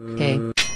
Okay. Mm.